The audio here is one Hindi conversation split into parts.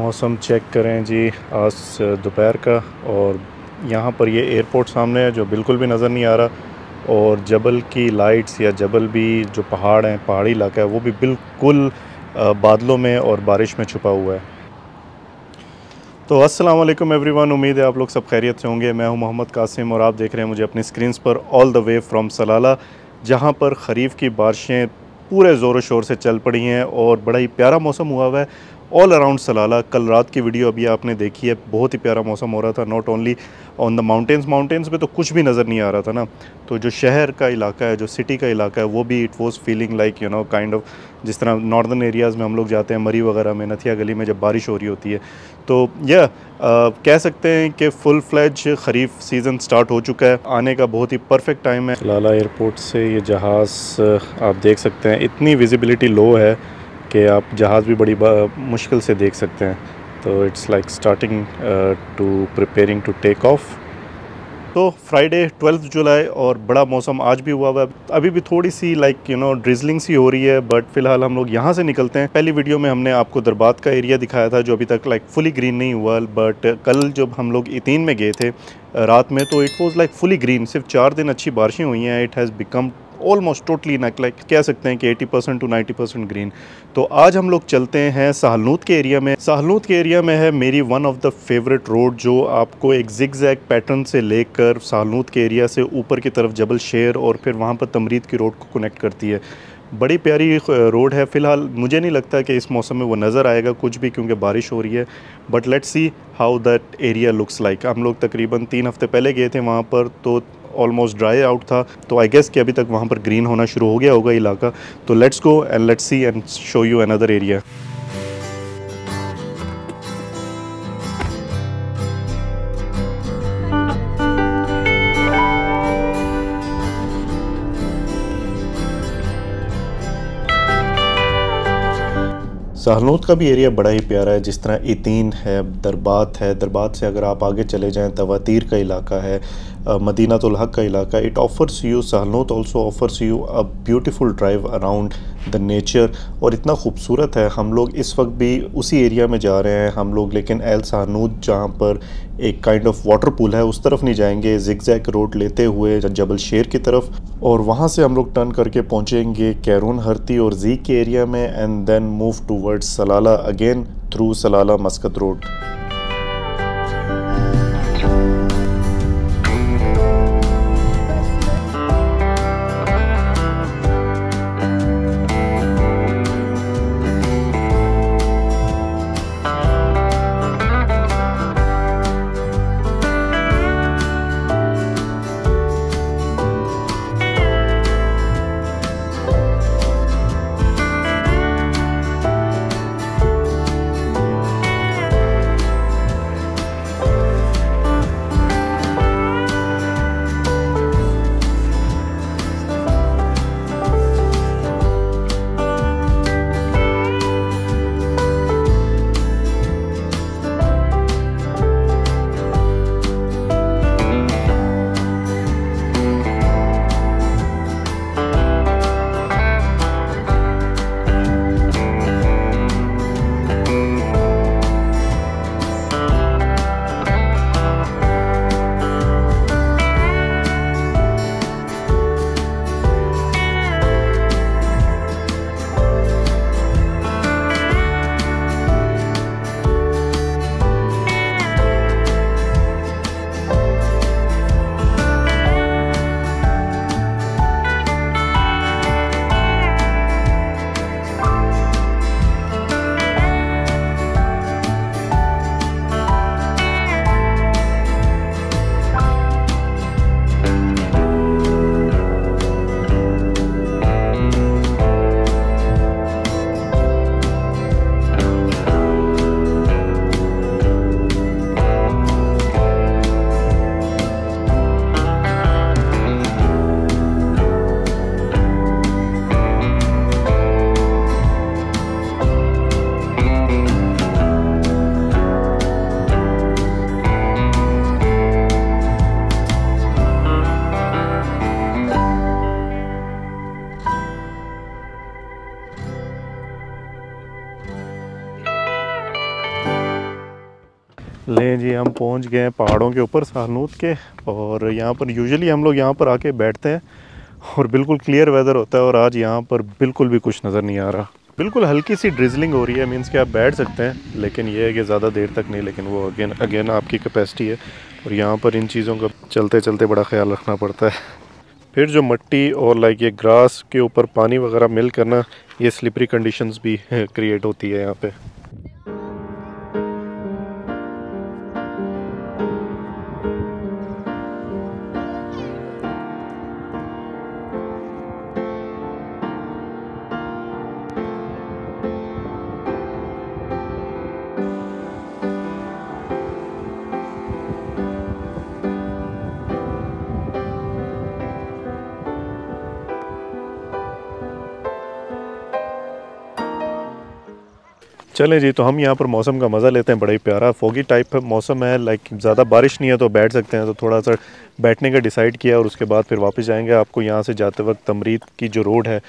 मौसम चेक करें जी, आज दोपहर का और यहाँ पर ये एयरपोर्ट सामने है जो बिल्कुल भी नज़र नहीं आ रहा और जबल की लाइट्स या जबल भी जो पहाड़ हैं, पहाड़ी इलाका है, वो भी बिल्कुल बादलों में और बारिश में छुपा हुआ है। तो अस्सलाम वालेकुम एवरीवन, उम्मीद है आप लोग सब खैरियत से होंगे। मैं हूँ मोहम्मद कासिम और आप देख रहे हैं मुझे अपनी स्क्रीन पर all the way from Salalah जहाँ पर ख़रीफ़ की बारिशें पूरे ज़ोर शोर से चल पड़ी हैं और बड़ा ही प्यारा मौसम हुआ हुआ है। ऑल अराउंड सलाला कल रात की वीडियो अभी आपने देखी है। बहुत ही प्यारा मौसम हो रहा था। Not only on the mountains mountains पे तो कुछ भी नज़र नहीं आ रहा था ना। तो जो शहर का इलाका है, जो सिटी का इलाका है, वो भी it was feeling like you know kind of जिस तरह नॉर्दर्न एरियाज़ में हम लोग जाते हैं, मरी वगैरह में, नथिया गली में जब बारिश हो रही होती है। तो यह कह सकते हैं कि फुल फ्लैज खरीफ सीज़न स्टार्ट हो चुका है। आने का बहुत ही परफेक्ट टाइम है। लाला एयरपोर्ट से ये जहाज़, आप देख सकते हैं, इतनी विजिबिलिटी लो है। कि आप जहाज़ भी बड़ी मुश्किल से देख सकते हैं। तो it's like starting to preparing to take off तो फ्राइडे ट्वेल्थ जुलाई और बड़ा मौसम आज भी हुआ हुआ है। अभी भी थोड़ी सी लाइक यू नो ड्रिजलिंग सी हो रही है बट फ़िलहाल हम लोग यहाँ से निकलते हैं। पहली वीडियो में हमने आपको दरबात का एरिया दिखाया था, जो अभी तक लाइक फुली ग्रीन नहीं हुआ बट कल जब हम लोग इतीन में गए थे, रात में तो it was like fully green सिर्फ़ चार दिन अच्छी बारिशें हुई हैं it has become almost totally नक लाइक कह सकते हैं कि 80 परसेंट टू 90 परसेंट ग्रीन तो आज हम लोग चलते हैं सहलनूत के एरिया में। सहलनूत के एरिया में है मेरी one of the favourite road जो आपको एक जिग जैग पैटर्न से लेकर सहलनूत के एरिया से ऊपर की तरफ़ जबल शेर और फिर वहाँ पर तमरीद की रोड को कनेक्ट करती है। बड़ी प्यारी रोड है। फ़िलहाल मुझे नहीं लगता कि इस मौसम में वो नज़र आएगा कुछ भी क्योंकि बारिश हो रही है। But let's see how that area looks like हम लोग तकरीबन तीन हफ़्ते पहले गए थे वहाँ पर तो ऑलमोस्ट ड्राई आउट था तो आई गेस कि अभी तक वहाँ पर ग्रीन होना शुरू हो गया होगा इलाका तो let's go and let's see and show you another area Sahalnout का भी एरिया बड़ा ही प्यारा है, जिस तरह इतीन है, दरबात है। दरबात से अगर आप आगे चले जाएँ, तवातीर का इलाका है मदीना हक का इलाका it offers you Sahalnout also offers you a beautiful drive around the nature और इतना खूबसूरत है। हम लोग इस वक्त भी उसी एरिया में जा रहे हैं। हम लोग लेकिन एल सहनूद जहाँ पर एक काइंड ऑफ़ वाटर पूल है, उस तरफ़ नहीं जाएँगे। जिग जैक रोड लेते हुए जबल शेर की तरफ़। और वहाँ से हम लोग टर्न करके पहुँचेंगे कैरून हरती और जी के एरिया में and then move towards Salalah again through Salalah Muscat road लें जी, हम पहुँच गए हैं पहाड़ों के ऊपर सहनूत के, और यहाँ पर यूजुअली हम लोग यहाँ पर आके बैठते हैं, और बिल्कुल क्लियर वेदर होता है, और आज यहाँ पर बिल्कुल भी कुछ नज़र नहीं आ रहा। बिल्कुल हल्की सी ड्रिजलिंग हो रही है मीन्स कि आप बैठ सकते हैं, लेकिन ये है कि ज़्यादा देर तक नहीं, लेकिन वो अगेन अगेन आपकी कैपेसिटी है, और यहाँ पर इन चीज़ों का चलते चलते बड़ा ख्याल रखना पड़ता है। फिर जो मट्टी और लाइक ये ग्रास के ऊपर पानी वगैरह मिल करना, ये स्लिपरी कंडीशंस भी क्रिएट होती है यहाँ पे। चलें जी तो हम यहाँ पर मौसम का मज़ा लेते हैं, बड़ा ही प्यारा फोगी टाइप मौसम है लाइक ज़्यादा बारिश नहीं है तो बैठ सकते हैं तो थोड़ा सा बैठने का डिसाइड किया और उसके बाद फिर वापस जाएँगे आपको यहाँ से जाते वक्त तमरीद की जो रोड है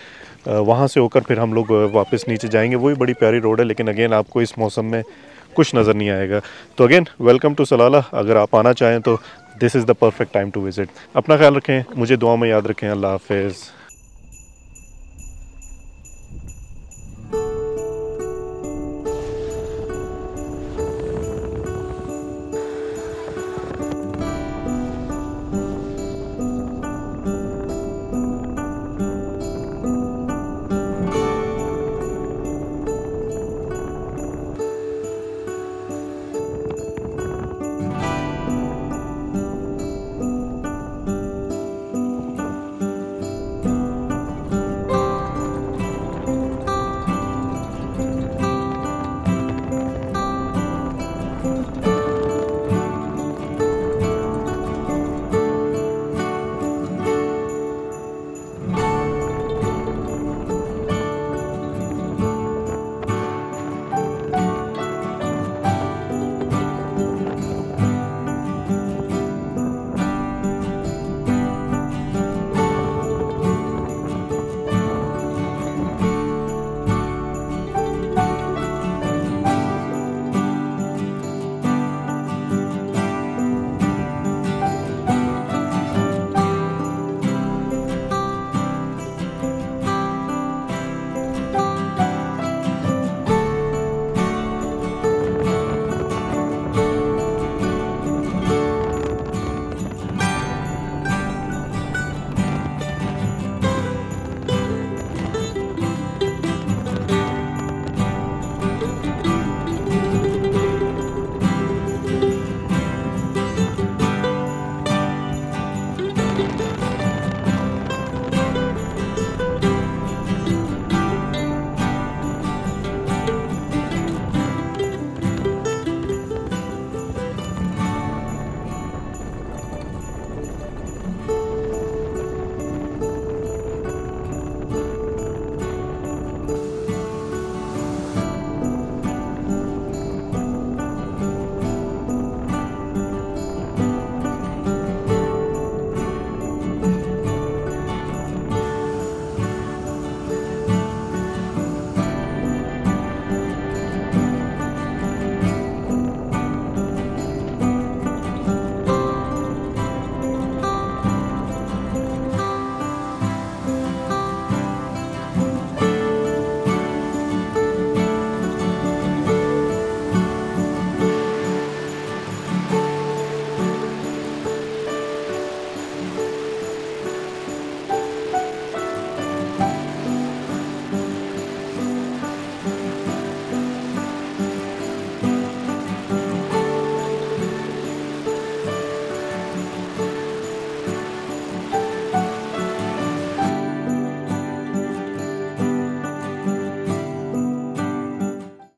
वहाँ से होकर फिर हम लोग वापस नीचे जाएँगे। वही बड़ी प्यारी रोड है, लेकिन अगेन आपको इस मौसम में कुछ नज़र नहीं आएगा। तो अगेन वेलकम टू सलाला अगर आप आना चाहें तो this is the perfect time to visit अपना ख्याल रखें, मुझे दुआ में याद रखें, अल्लाह हाफिज़।